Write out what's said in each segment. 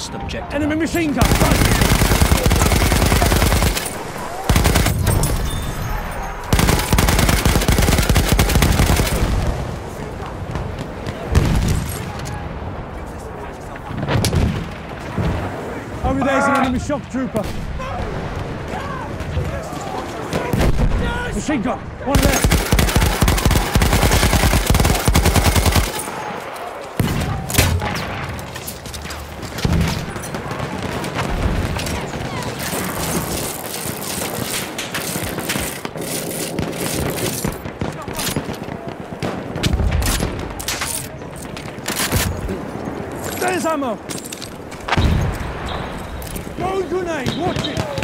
lost objective. Enemy machine gun! Front. Over oh, there's an enemy shock trooper. Machine gun, one there. There's ammo. Go grenade, watch it.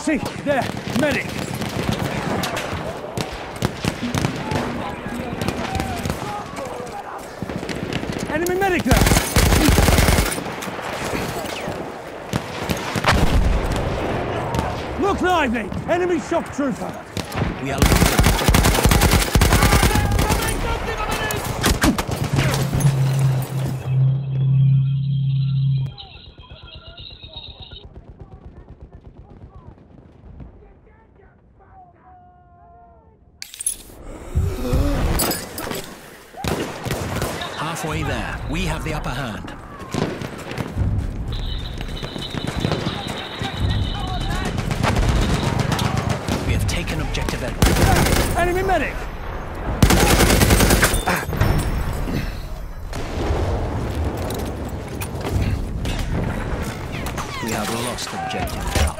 You see, there, medic. Enemy medic there. Look lively, enemy shock trooper. We are losing. Enemy medic. We have lost objective Duff.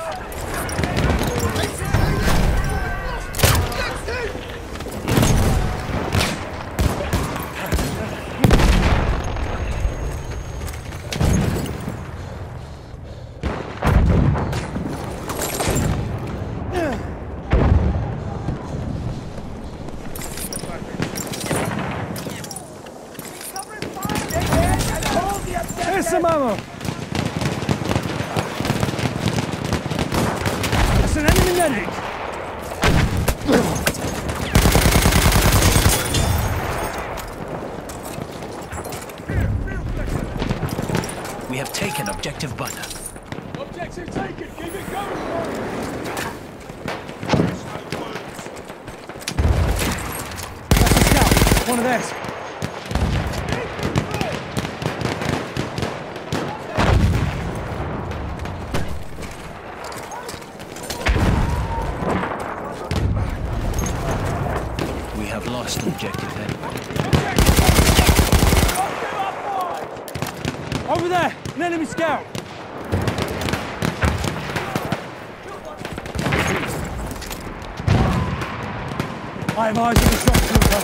Here's some ammo. It's an enemy medic. We have taken objective butter. Objective taken. Keep it going. That's a scout. One of theirs. We have lost objective Edward. Over there, an enemy scout. I have eyes on the shock trooper.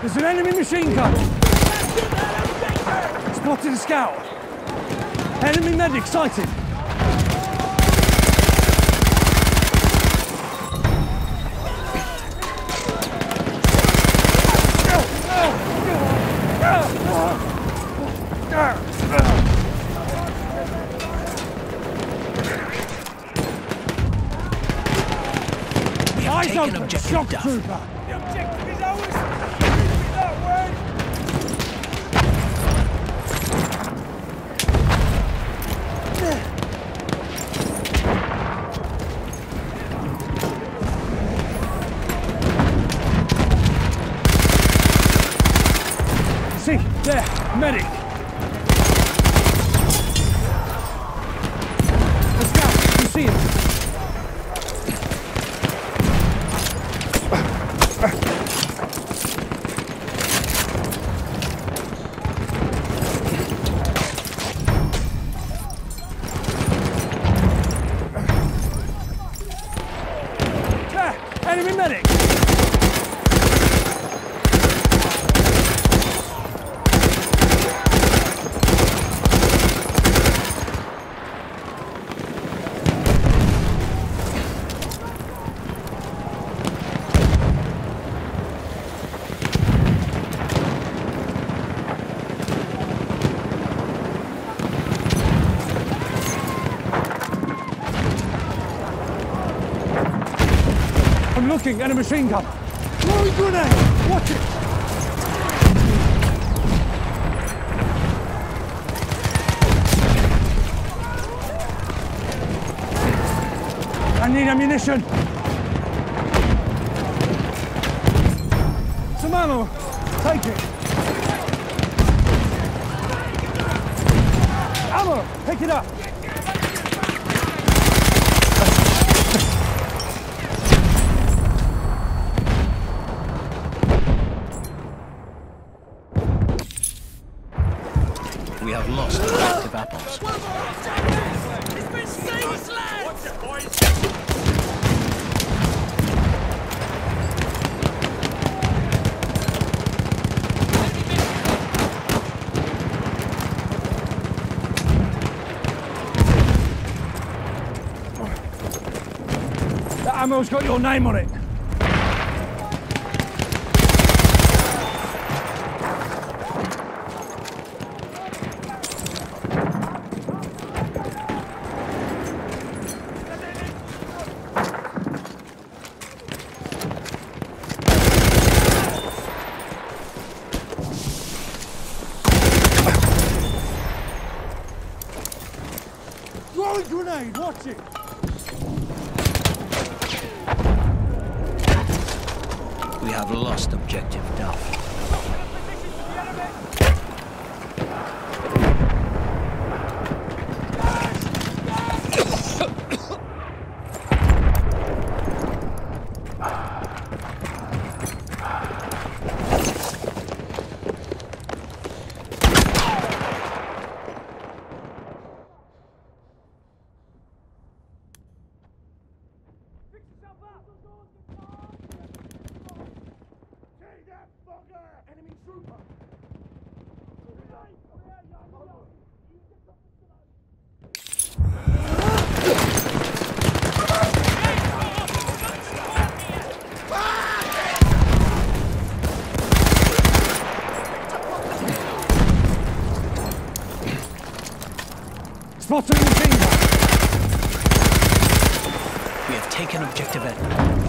There's an enemy machine gun. Spotted a scout. Enemy medic sighted. We Eyes taken open, objective shock Duff. trooper. The objective is ours! Give that word! See, there, medic. The scout, you see him. There, enemy medic. Looking at a machine gun. Throwing grenade! Watch it! I need ammunition! Some ammo! Take it! Ammo! Pick it up! We have lost objective apples. That ammo's got your name on it. Throwing grenade, watch it! We have lost objective Duff. Enemy trooper! Spotted a machine gun! We have taken objective Edward.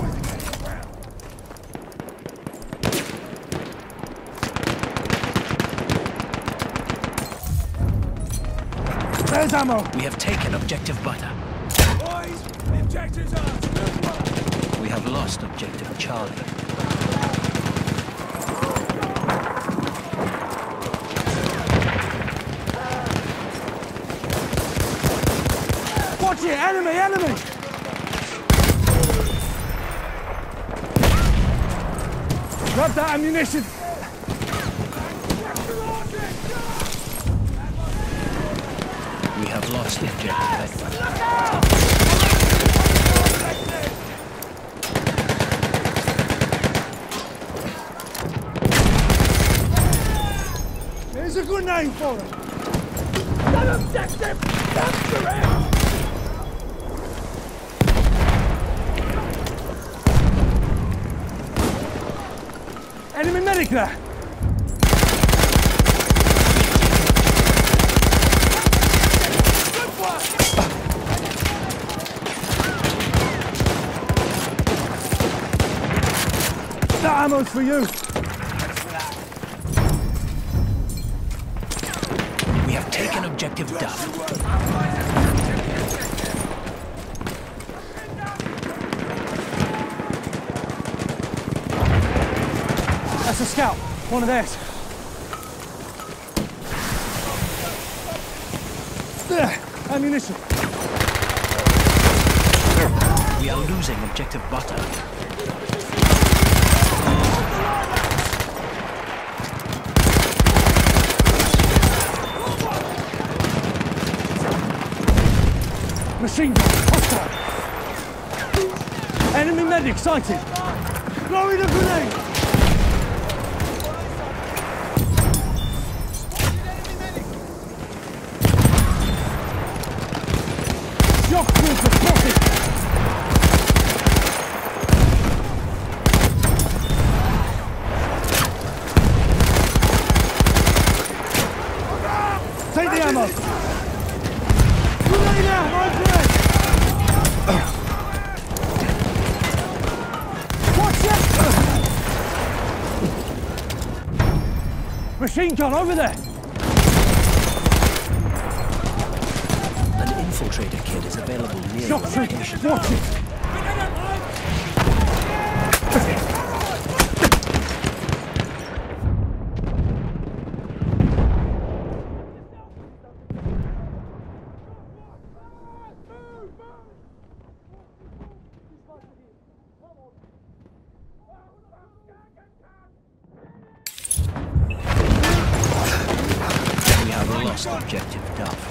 There's ammo! We have taken objective Butter. Boys, the objectives are... We have lost objective Charlie. Watch it! Enemy! Enemy! Grab that ammunition! We have lost objective There's a good name for it! That objective! Capture him! Enemy medic there! Ammo's for you! We have taken objective Duff. That's a scout. One of theirs. There! Ammunition. We are losing objective Butter. Machine gun. Hostile. Enemy medic sighted. Throwing a grenade. Machine gun over there! An infiltrator kit is available near your Shot location. Watch it! We have lost objective Duff.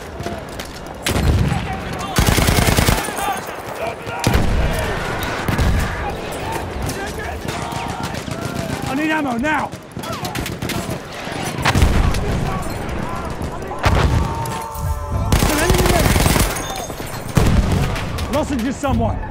I need ammo now! Lozenges someone!